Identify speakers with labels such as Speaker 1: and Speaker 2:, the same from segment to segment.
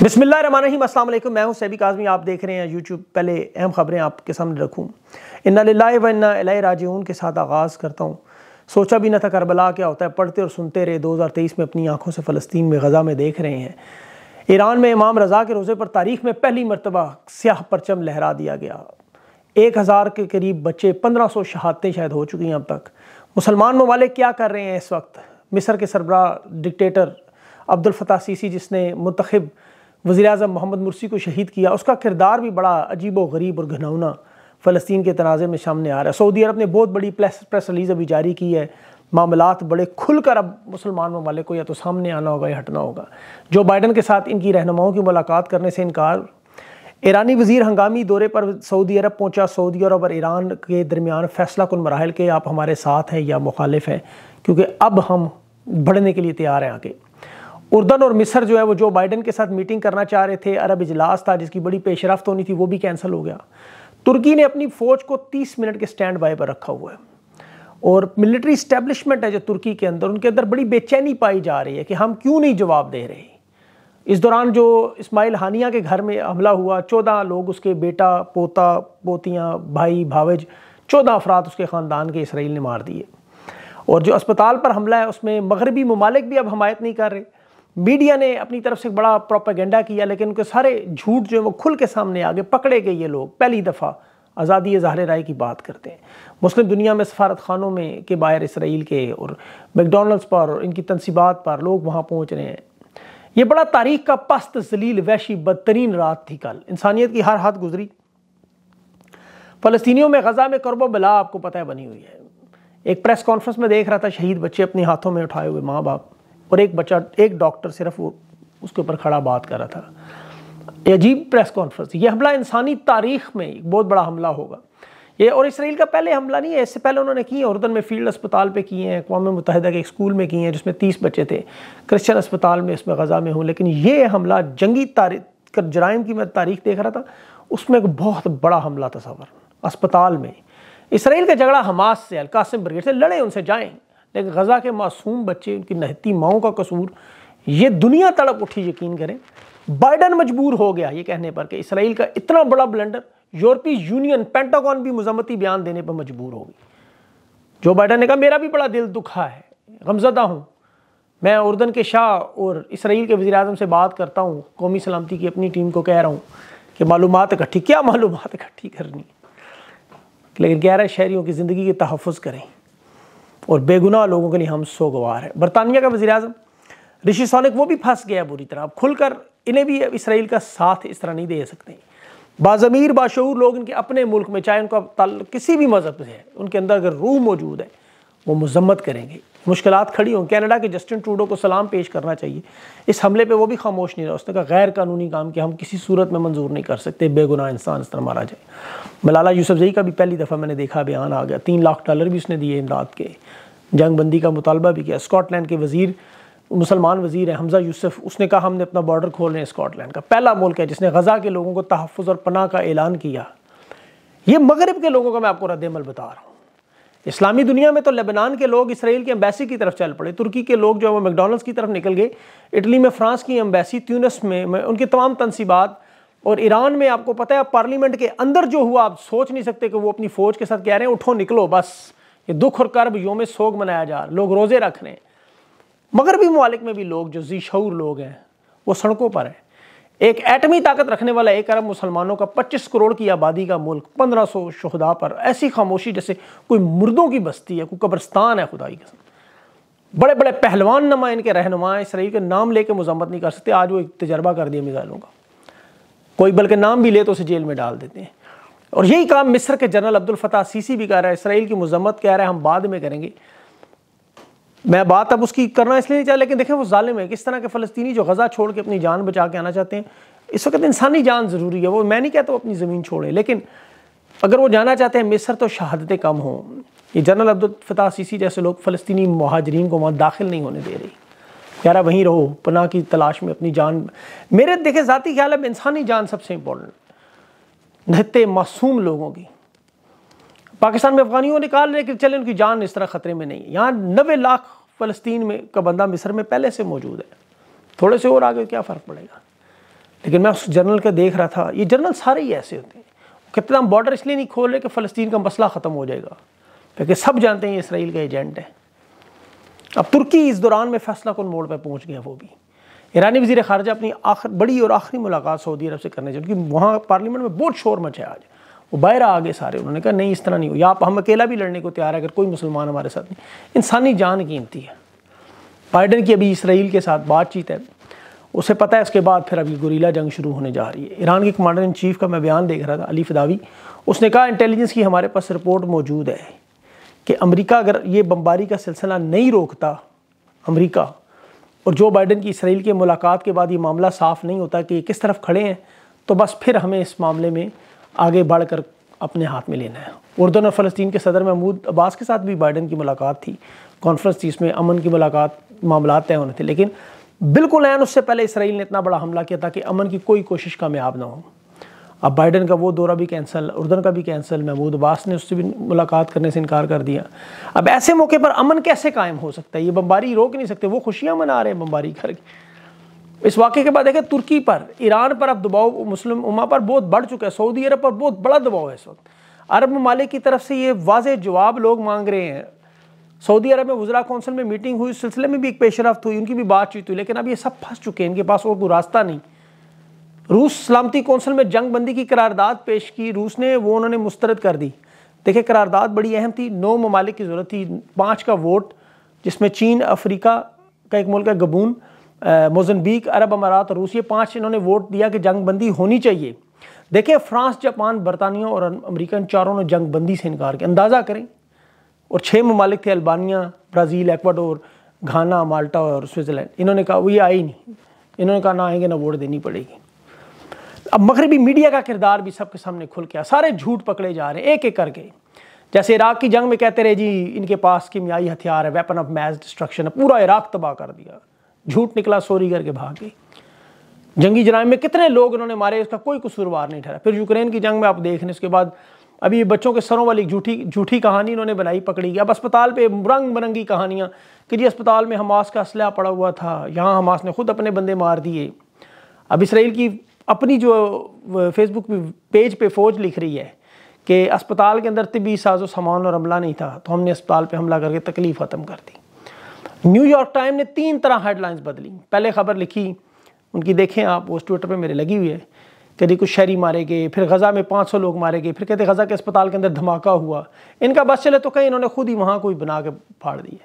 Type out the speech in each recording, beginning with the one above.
Speaker 1: बिस्मिल्लाहिर्रहमानिर्रहीम। अस्सलाम वालेकुम मैं हूँ सैबी काजमी, आप देख रहे हैं यूट्यूब पहले अहम खबरें आपके सामने रखूँ। इन्ना व इन्ना इलैहि राजिऊन के साथ आगाज़ करता हूँ। सोचा भी न था करबला क्या होता है। पढ़ते और सुनते रहे। 2023 में अपनी आँखों से फ़लस्तीन में गज़ा में देख रहे हैं। ईरान में इमाम रज़ा के रोज़े पर तारीख में पहली मरतबा स्याह परचम लहरा दिया गया। एक हज़ार के करीब बच्चे पंद्रह सौ शहादतें शायद हो चुकी हैं अब तक। मुसलमान ममालिक क्या कर रहे हैं इस वक्त? मिस्र के सरबरा डिक्टेटर अब्दुल फ़ताह सीसी, जिसने मुंतखब वज़ी अजम मोहम्मद मुर्सी को शहीद किया। उसका किरदार भी बड़ा अजीब व गरीब और घनौना फ़लस्तीन के तनाज़े में सामने आ रहा है। सऊदी अरब ने बहुत बड़ी प्रेस प्रेस रिलीज़ अभी जारी की है। मामलात बड़े खुल कर अब मुसलमान ममालिक को या तो सामने आना होगा या हटना होगा। जो बाइडन के साथ इनकी रहनुमाओं की मुलाकात करने से इनकार। ईरानी वज़ीर हंगामी दौरे पर सऊदी अरब पहुँचा। सऊदी अरब और ईरान के दरमियान फैसला कन मराहल के, आप हमारे साथ हैं या मुखालिफ हैं? क्योंकि अब हम बढ़ने के लिए तैयार हैं आगे। उर्दन और मिस्र जो है वो जो बाइडन के साथ मीटिंग करना चाह रहे थे, अरब इजलास था, जिसकी बड़ी पेशरफ होनी थी, वो भी कैंसिल हो गया। तुर्की ने अपनी फ़ौज को 30 मिनट के स्टैंड बाय पर रखा हुआ है। और मिलिट्री इस्टेब्लिशमेंट है जो तुर्की के अंदर, उनके अंदर बड़ी बेचैनी पाई जा रही है कि हम क्यों नहीं जवाब दे रहे इस दौरान जो इस्माइल हानिया के घर में हमला हुआ, चौदह लोग उसके बेटा, पोता, पोतियाँ, भाई, भावज, चौदह अफराद उसके ख़ानदान के इसराइल ने मार दिए। और जो अस्पताल पर हमला है, उसमें मगरबी ममालिक भी अब हमायत नहीं कर रहे। मीडिया ने अपनी तरफ़ से बड़ा प्रोपागेंडा किया, लेकिन उनके सारे झूठ जो है वो खुल के सामने आगे पकड़े गए ये लोग। पहली दफ़ा आज़ादी ज़ाहिर राय की बात करते हैं। मुस्लिम दुनिया में सफारत खानों में के बाहर इसराइल के और मैकडोनल्ड्स पर और इनकी तनसीबात पर लोग वहाँ पहुँच रहे हैं। ये बड़ा तारीख का पस्त, जलील, वैशी, बदतरीन रात थी कल। इंसानियत की हर हाथ गुजरी। फ़लस्तियों में गज़ा में करबो बला, आपको पता है, बनी हुई है। एक प्रेस कॉन्फ्रेंस में देख रहा था, शहीद बच्चे अपने हाथों में उठाए हुए माँ बाप। और एक बच्चा, एक डॉक्टर सिर्फ़ वो, उसके ऊपर खड़ा बात कर रहा था। अजीब प्रेस कॉन्फ्रेंस, ये हमला इंसानी तारीख में एक बहुत बड़ा हमला होगा। ये और इसराइल का पहले हमला नहीं है, इससे पहले उन्होंने किए उर्दन में फ़ील्ड अस्पताल पे किए हैं, अकवा मुतहदा के एक स्कूल में किए हैं, जिसमें तीस बच्चे थे। क्रिश्चियन अस्पताल में, इसमें गज़ा में हूँ, लेकिन ये हमला जंगी तारीख जराइम की मैं तारीख देख रहा था, उसमें एक बहुत बड़ा हमला तस्वर अस्पताल में। इसराइल का झगड़ा हमास से, अलकासिम ब्रिगेड से लड़े, उनसे जाएँ। लेकिन गज़ा के मासूम बच्चे, उनकी नहती माओं का कसूर, ये दुनिया तड़प उठी, यकीन करें। बाइडन मजबूर हो गया ये कहने पर कि इसराइल का इतना बड़ा ब्लेंडर, यूरोपीय यूनियन, पेंटागन भी मजम्मती बयान देने पर मजबूर होगी जो बाइडन ने कहा, मेरा भी बड़ा दिल दुखा है, गमजदा हूँ। मैं उर्दन के शाह और इसराइल के वजी अजम से बात करता हूँ, कौमी सलामती की अपनी टीम को कह रहा हूँ कि मालूम इकट्ठी, क्या मालूम इकट्ठी करनी? लेकिन कह शहरीों की ज़िंदगी के तहफ़ करें। और बेगुनाह लोगों के लिए हम सोगवार हैं। बरतानिया का वजी अजम ऋषि सोनिक, वो भी फंस गया बुरी तरह। अब खुलकर इन्हें भी इसराइल का साथ इस तरह नहीं दे सकते। बाज़मीर, बाशूर लोग इनके अपने मुल्क में, चाहे उनका ताल्लुक किसी भी मज़हब से है, उनके अंदर अगर रूह मौजूद है वो मजम्मत करेंगे। मुश्किल खड़ी हों। कनाडा के जस्टिन ट्रूडो को सलाम पेश करना चाहिए। इस हमले पर वो भी खामोश नहीं रहा। उसने कहा गैर कानूनी काम कि हम किसी सूरत में मंजूर नहीं कर सकते। बेगुनाह इंसान इस तरह मारा जाए। मलाला यूसुफ जई का भी पहली दफ़ा मैंने देखा बयान आ गया। तीन लाख डॉलर भी उसने दिए इमदाद के। जंग बंदी का मुतालबा भी किया। स्कॉटलैंड के वज़ीर, मुसलमान वज़ीर हैं हमजा यूसुफ। उसने कहा, हमने अपना बॉर्डर खोल रहे हैं स्कॉटलैंड का। पहला मुल्क है जिसने गज़ा के लोगों को तहफ़ और पनाह का ऐलान किया। ये मगरब के लोगों का मैं आपको रद्दमल बता रहा हूँ। इस्लामी दुनिया में तो लेबनान के लोग इसराइल की एम्बेसी की तरफ़ चल पड़े तुर्की के लोग जो है वो मैकडोनल्ड्स की तरफ़ निकल गए इटली में फ्रांस की एम्बेसी ट्यूनस में, उनकी तमाम तनसीबात और ईरान में आपको पता है पार्लियामेंट के अंदर जो हुआ आप सोच नहीं सकते कि वो अपनी फ़ौज के साथ कह रहे हैं उठो निकलो बस ये दुख और कर्ब योम सोग मनाया जा रहा लोग रोज़े रख रहे हैं। मगरबी ममालिक में भी लोग जो जी शूर लोग हैं वो सड़कों पर हैं। एक एटमी ताकत रखने वाला एक अरब मुसलमानों का 25 करोड़ की आबादी का मुल्क 1500 सौ शहदा पर। ऐसी खामोशी जैसे कोई मुर्दों की बस्ती है, कोई कब्रस्तान है, खुदाई के बड़े बड़े पहलवान नमा इनके रहनुमा इसराइल के नाम लेके मजम्मत नहीं कर सकते, आज वो एक तजर्बा कर दिया मिसाइलों का। कोई बल्कि नाम भी ले तो उसे जेल में डाल देते हैं। और यही काम मिस्र के जनरल अब्दुल फताह सीसी भी कह रहा है। इसराइल की मजम्मत कह रहा है, हम बाद में करेंगे। मैं बात अब उसकी करना इसलिए नहीं चाह, लेकिन देखें वो जालिम है। किस तरह के फ़लस्तीनी जो गज़ा छोड़ के अपनी जान बचा के आना चाहते हैं, इस वक्त इंसानी जान ज़रूरी है। वो मैं नहीं कहता वो अपनी ज़मीन छोड़े, लेकिन अगर वो जाना चाहते हैं, मिस्र तो शहादतें कम हों। ये जनरल अब्दुल फताह सीसी जैसे लोग फ़लस्तनी महाजरीन को वहाँ दाखिल नहीं होने दे रही। रहा वहीं रहो, पनाह की तलाश में अपनी जान। मेरे, देखे, ज़ाती ख्याल है, इंसानी जान सबसे इम्पोर्टेंट नहते मासूम लोगों की। पाकिस्तान में अफगानियों निकाल लेकिन चले, उनकी जान इस तरह ख़तरे में नहीं है। यहाँ नबे लाख फ़लस्तीन में का बंदा मिस्र में पहले से मौजूद है। थोड़े से और आगे क्या फ़र्क पड़ेगा? लेकिन मैं उस जर्नल का देख रहा था, ये जर्नल सारे ही ऐसे होते हैं। कहते हम बॉर्डर इसलिए नहीं खोल रहे कि फ़लस्तीन का मसला ख़त्म हो जाएगा, क्योंकि सब जानते हैं इसराइल का एजेंट है। अब तुर्की इस दौरान में फैसला कौन मोड़ पर पहुँच गया वो भी। ईरानी वजी खारजा अपनी आखिर, बड़ी और आखिरी मुलाकात सऊदी अरब से करने चाहिए क्योंकि वहाँ पार्लियामेंट में बहुत शोर मचा आज। वो बाहर आ गए सारे, उन्होंने कहा, नहीं, इस तरह नहीं हो। या हम अकेला भी लड़ने को तैयार है, अगर कोई मुसलमान हमारे साथ नहीं। इंसानी जान कीमती है। बाइडन की अभी इसराइल के साथ बातचीत है। उसे पता है उसके बाद फिर अभी गुरीला जंग शुरू होने जा रही है। ईरान के कमांडर इन चीफ का मैं बयान देख रहा था, अली फदावी। उसने कहा इंटेलिजेंस की हमारे पास रिपोर्ट मौजूद है कि अमेरिका अगर ये बम्बारी का सिलसिला नहीं रोकता, अमेरिका, और जो बाइडन की इसराइल के मुलाकात के बाद ये मामला साफ़ नहीं होता कि ये किस तरफ़ खड़े हैं तो बस फिर हमें इस मामले में आगे बढ़कर अपने हाथ में लेना है। उर्दन और फ़लस्तीन के सदर महमूद अब्बास के साथ भी बाइडन की मुलाकात थी। कॉन्फ्रेंस थी, इसमें अमन की मुलाकात मामला तय होने थे। लेकिन बिल्कुल एन उससे पहले इसराइल ने इतना बड़ा हमला किया ताकि अमन की कोई कोशिश कामयाब ना हो। अब बाइडन का वो दौरा भी कैंसिल, उर्दन का भी कैंसिल। महमूद अब्बास ने उससे भी मुलाकात करने से इनकार कर दिया। अब ऐसे मौके पर अमन कैसे कायम हो सकता है? ये बम्बारी रोक नहीं सकते, वो खुशियाँ मना रहे हैं बम्बारी करके। इस वाक़े के बाद देखें, तुर्की पर, ईरान पर अब दबाव, मुस्लिम उमा पर बहुत बढ़ चुका है। सऊदी अरब पर बहुत बड़ा दबाव है इस वक्त। अरब ममालिक की तरफ़ से ये वाज जवाब लोग मांग रहे हैं। सऊदी अरब में वजरा कौंसिल में मीटिंग हुई उस सिलसिले में भी एक पेशरफ हुई, उनकी भी बातचीत हुई, लेकिन अब ये सब फंस चुके हैं, इनके पास और कोई रास्ता नहीं। रूस सलामती कौंसिल में जंग बंदी की करारदाद पेश की, रूस ने, वो उन्होंने मुस्तरद कर दी। देखिए करारदाद बड़ी अहम थी, नौ ममालिक की ज़रूरत थी, पाँच का वोट, जिसमें चीन, अफ्रीका का एक मुल्क है, गबून। मोजनबीक अरब अमारात रूस ये पाँच इन्होंने वोट दिया कि जंग बंदी होनी चाहिए। देखिए, फ्रांस, जापान, बरतानिया और अमरीकन चारों ने जंग बंदी से इनकार किया। अंदाज़ा करें, और छः ममालिक थे, Albania, Brazil Ecuador Ghana, Malta और स्विट्ज़रलैंड। इन्होंने कहा वो ये आई नहीं। इन्होंने कहा, ना आएँगे, ना वोट देनी पड़ेगी। अब मगरबी मीडिया का किरदार भी सबके सामने खुल गया। सारे झूठ पकड़े जा रहे हैं एक एक करके। जैसे इराक की जंग में कहते रहे, जी, इनके पास कीमियाई हथियार है वेपन ऑफ़ मैस डिस्ट्रक्शन है। पूरा इराक तबाह कर दिया। झूठ निकला, सोरी करके भाग गई। जंगी जराइम में कितने लोग उन्होंने मारे, इसका कोई कसूरवार नहीं ठहरा। फिर यूक्रेन की जंग में आप देख रहे उसके बाद अभी बच्चों के सरों वाली झूठी झूठी कहानी इन्होंने बनाई, पकड़ी अब अस्पताल पे रंग बिरंगी कहानियाँ, कि जी अस्पताल में हमास का असलहा पड़ा हुआ था, यहाँ हमास ने खुद अपने बंदे मार दिए। अब इसराइल की अपनी जो फेसबुक पेज पे फौज लिख रही है, कि अस्पताल के अंदर तबी साजो सामान और हमला नहीं था तो हमने अस्पताल पे हमला करके तकलीफ़ ख़त्म कर दी। न्यूयॉर्क टाइम ने तीन तरह हेडलाइंस बदली। पहले खबर लिखी, उनकी देखें आप उस ट्विटर पे मेरे लगी हुई है। कभी कुछ शहरी मारे गए, फिर गज़ा में 500 लोग मारे गए, फिर कहते, गज़ा के अस्पताल के अंदर धमाका हुआ। इनका बस चले तो कहीं इन्होंने खुद ही वहाँ कोई बना के फाड़ दिए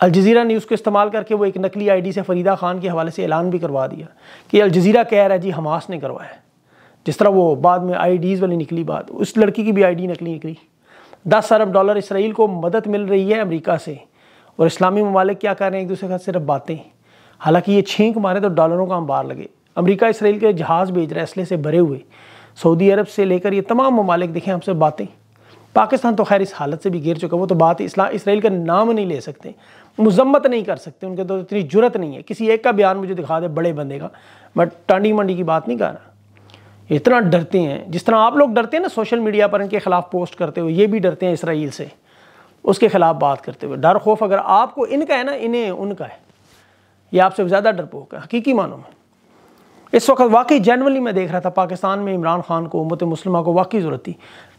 Speaker 1: अलजजीरा न्यूज़ को इस्तेमाल करके वो एक नकली आईडी से फरीदा खान के हवाले से ऐलान भी करवा दिया कि अलजजीरा कह रहा है, जी, हमास ने करवाया जिस तरह वो बाद में आई वाली निकली बात, उस लड़की की भी आईडी नकली निकली। दस अरब डॉलर इसराइल को मदद मिल रही है अमरीका से। और इस्लामी ममालिक क्या कर रहे हैं? एक दूसरे का सिर्फ़ बातें। हालाँकि ये छींक मारे तो डॉलरों का अंबार लगे। अमेरिका, इसराइल के जहाज़ भेज रहे हैं असले से भरे हुए। सऊदी अरब से लेकर ये तमाम ममालिक देखें हमसे बातें। पाकिस्तान तो खैर इस हालत से भी गिर चुका वो तो बात इस्लाम इसराइल का नाम नहीं ले सकते। मजम्मत नहीं कर सकते। उनके तो इतनी ज़रूरत नहीं है। किसी एक का बयान मुझे दिखा दे बड़े बंदे का। बट टांडी मंडी की बात नहीं कर रहा। इतना डरते हैं। जिस तरह आप लोग डरते हैं ना सोशल मीडिया पर इनके खिलाफ पोस्ट करते हुए, ये भी डरते हैं इसराइल से। उसके खिलाफ बात करते हुए। डर, खौफ अगर आपको इनका है ना, इन्हें उनका है, ये आपसे ज़्यादा डरपोक है। हकीकी मानो में। इस वक्त वाकई जनरली मैं देख रहा था, पाकिस्तान में इमरान खान को उमत मुस्लिमा को वाकई ज़रूरत थी।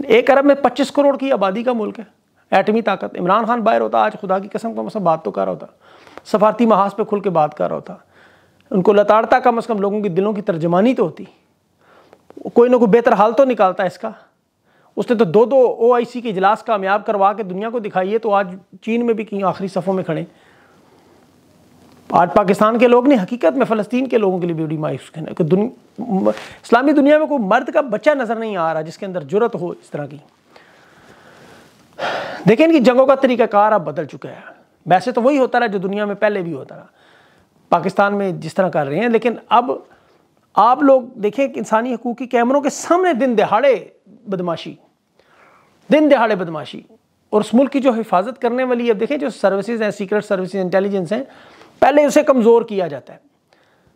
Speaker 1: एक अरब में पच्चीस करोड़ की आबादी का मुल्क है, एटमी ताकत। इमरान खान बाहर होता, आज खुदा की कसम कम अज़ बात तो कर रहा होता, सफारती महाज पे खुल के बात कर रहा होता। उनको लताड़ता कम अज़ कम लोगों के दिलों की तर्जमानी तो होती। कोई ना कोई बेहतर हाल तो निकालता इसका। उसने तो दो दो ओ के इजलास कामयाब करवा के दुनिया को दिखाई है तो आज चीन में भी कहीं आखिरी सफ़ों में खड़े आज पाकिस्तान के लोग ने हकीकत में फ़लस्तीन के लोगों के लिए बड़ी मायूस कि इस्लामी दुनिया में कोई मर्द का बच्चा नज़र नहीं आ रहा जिसके अंदर ज़रूरत हो इस तरह की। देखें इनकी जंगों का तरीक़ाकार अब बदल चुका है। वैसे तो वही होता रहा जो दुनिया में पहले भी होता रहा। पाकिस्तान में जिस तरह कर रहे हैं, लेकिन अब आप लोग देखें कि इंसानी हकूक़ की कैमरों के सामने दिन दिहाड़े बदमाशी। दिन दिहाड़े बदमाशी। और उस मुल्क की जो हिफाजत करने वाली अब देखें जो सर्विसेज़ हैं सीक्रेट सर्विसेज़ इंटेलिजेंस हैं, पहले उसे कमज़ोर किया जाता है।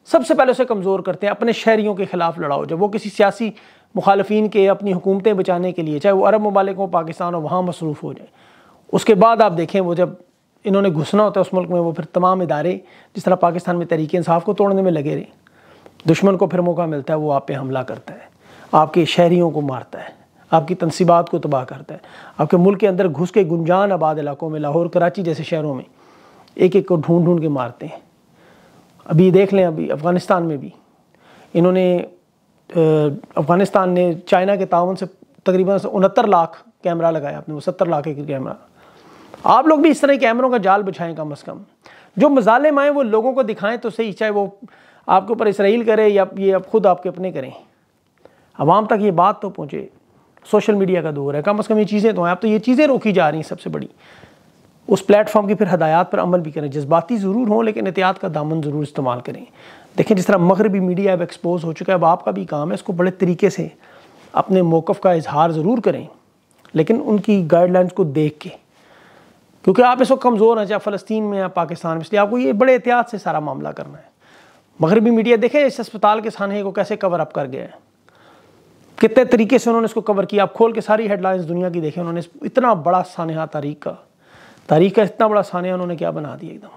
Speaker 1: सबसे पहले उसे कमज़ोर करते हैं, अपने शहरीों के ख़िलाफ़ लड़ाओ। जब वो किसी सियासी मुखालफी के अपनी हुकूमतें बचाने के लिए, चाहे वो अरब ममालिक हो, पाकिस्तान हो, वहाँ मसरूफ़ हो जाए। उसके बाद आप देखें वो जब इन्होंने घुसना होता है उस मुल्क में, वो फिर तमाम इदारे जिस तरह पाकिस्तान में तरीके इंसाफ को तोड़ने में लगे रहे। दुश्मन को फिर मौका मिलता है, वो आप पे हमला करता है। आपके शहरीों को मारता है। आपकी तनसीबात को तबाह करता है। आपके मुल्क के अंदर घुस के गुंजान आबाद इलाकों में, लाहौर, कराची जैसे शहरों में एक एक को ढूंढ ढूंढ के मारते हैं। अभी देख लें, अभी अफ़गानिस्तान में भी। इन्होंने अफ़गानिस्तान ने चाइना के तावन से तकरीबन उनहत्तर लाख कैमरा लगाया आपने वो सत्तर लाख एक कैमरा। आप लोग भी इस तरह कैमरों का जाल बिछाएँ कम अज़ कम। जो मजाले माएँ वो लोगों को दिखाएँ तो सही, चाहे वो आपके ऊपर इसराइल करे या ये अब खुद आपके अपने करें। आवाम तक ये बात तो पहुँचे। सोशल मीडिया का दौर है, कम अज़ कम ये चीज़ें तो हैं। अब तो ये चीज़ें रोकी जा रही हैं सबसे बड़ी। उस प्लेटफॉर्म की फिर हदायत पर अमल भी करें, जज्बाती ज़रूर हों, लेकिन एहतियात का दामन ज़रूर इस्तेमाल करें। देखें, जिस तरह मगरबी मीडिया अब एक्सपोज हो चुका है, अब आपका भी काम है, इसको बड़े तरीके से अपने मौक़ का इजहार ज़रूर करें, लेकिन उनकी गाइडलाइंस को देख के। क्योंकि आप इस वक्त कमज़ोर हैं, चाहे फ़लस्तीन में या पाकिस्तान में, इसलिए आपको ये बड़े एहतियात से सारा मामला करना है। मगरबी मीडिया, देखें, इस अस्पताल के सामने को कैसे कवर अप कर गया है। कितने तरीके से उन्होंने इसको कवर किया? आप खोल के सारी हेडलाइंस दुनिया की देखें, उन्होंने इतना बड़ा सानहा तारीख का तारीख का इतना बड़ा सानहा उन्होंने क्या बना दिया एकदम।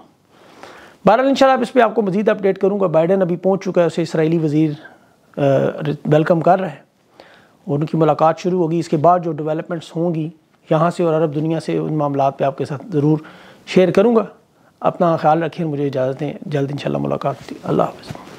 Speaker 1: बहरहाल इन इस पर आपको मजीद अपडेट करूँगा। बाइडन अभी पहुँच चुका है, उसे इसराइली वज़ीर वेलकम कर रहा है। और उनकी मुलाकात शुरू होगी। इसके बाद जो डेवलपमेंट्स होंगी, यहाँ से और अरब दुनिया से, उन मामला पे आपके साथ ज़रूर शेयर करूँगा। अपना ख्याल रखें मुझे इजाज़त दें। जल्द इंशाल्लाह मुलाकात अल्लाह हाफ़